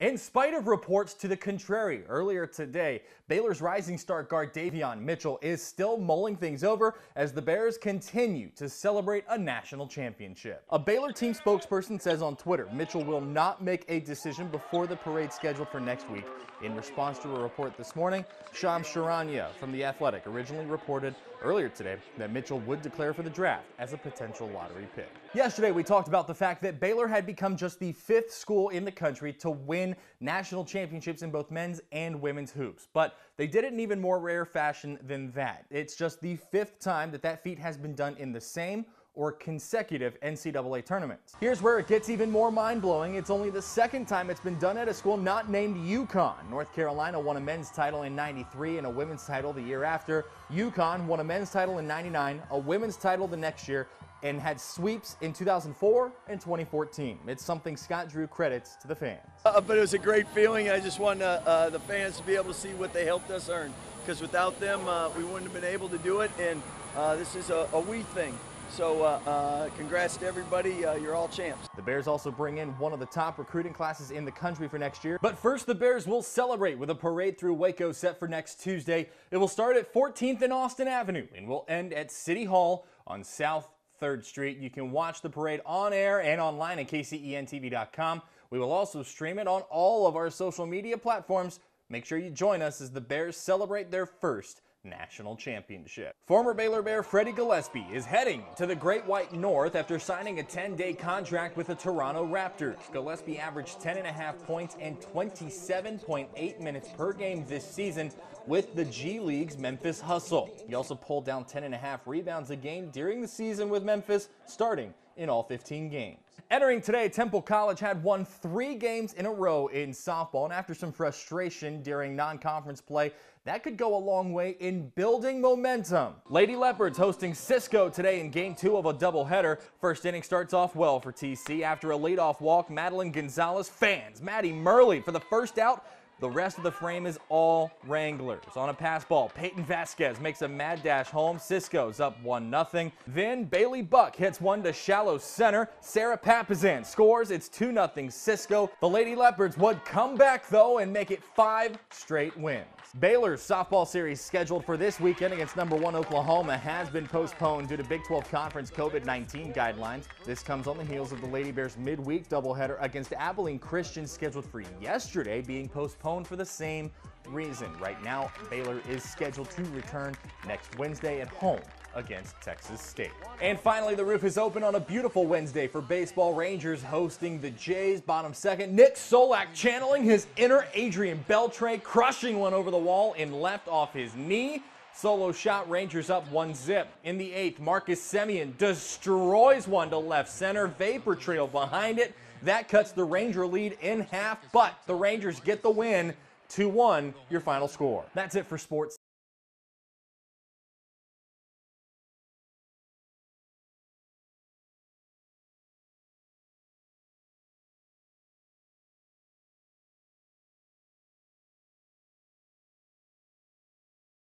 In spite of reports to the contrary earlier today, Baylor's rising star guard Davion Mitchell is still mulling things over as the Bears continue to celebrate a national championship. A Baylor team spokesperson says on Twitter Mitchell will not make a decision before the parade scheduled for next week. In response to a report this morning, Shams Charania from The Athletic originally reported earlier today that Mitchell would declare for the draft as a potential lottery pick. Yesterday, we talked about the fact that Baylor had become just the fifth school in the country to win national championships in both men's and women's hoops. But they did it in even more rare fashion than that. It's just the fifth time that that feat has been done in the same or consecutive NCAA tournaments. Here's where it gets even more mind-blowing. It's only the second time it's been done at a school not named UConn. North Carolina won a men's title in 93 and a women's title the year after. UConn won a men's title in 99, a women's title the next year, and had sweeps in 2004 and 2014. It's something Scott Drew credits to the fans. Uh, but it was a great feeling. I just want uh, uh, the fans to be able to see what they helped us earn because without them, uh, we wouldn't have been able to do it. And uh, this is a, a we thing. So uh, uh, congrats to everybody. Uh, you're all champs. The Bears also bring in one of the top recruiting classes in the country for next year. But first, the Bears will celebrate with a parade through Waco set for next Tuesday. It will start at 14th and Austin Avenue and will end at City Hall on South 3rd Street. You can watch the parade on air and online at kcentv.com. We will also stream it on all of our social media platforms. Make sure you join us as the Bears celebrate their first national championship. Former Baylor Bear Freddie Gillespie is heading to the Great White North after signing a 10-day contract with the Toronto Raptors. Gillespie averaged 10.5 points and 27.8 minutes per game this season with the G League's Memphis Hustle. He also pulled down 10.5 rebounds a game during the season with Memphis, starting in all 15 games. Entering today, Temple College had won three games in a row in softball, and after some frustration during non-conference play, that could go a long way in building momentum. Lady Leopards hosting Cisco today in game two of a doubleheader. First inning starts off well for TC. After a leadoff walk, Madeline Gonzalez fans Maddie Murley for the first out the rest of the frame is all Wranglers. On a pass ball, Peyton Vasquez makes a mad dash home. Cisco's up 1-0. Then Bailey Buck hits one to shallow center. Sarah Papazan scores. It's 2-0 Cisco. The Lady Leopards would come back, though, and make it five straight wins. Baylor's softball series scheduled for this weekend against number one Oklahoma has been postponed due to Big 12 Conference COVID-19 guidelines. This comes on the heels of the Lady Bears midweek doubleheader against Abilene Christian scheduled for yesterday being postponed for the same reason. Right now, Baylor is scheduled to return next Wednesday at home against Texas State. And finally, the roof is open on a beautiful Wednesday for baseball Rangers hosting the Jays. Bottom second, Nick Solak channeling his inner Adrian Beltre, crushing one over the wall and left off his knee. Solo shot, Rangers up one zip. In the eighth, Marcus Semien destroys one to left center. Vapor trail behind it. That cuts the Ranger lead in half, but the Rangers get the win. 2 1, your final score. That's it for sports.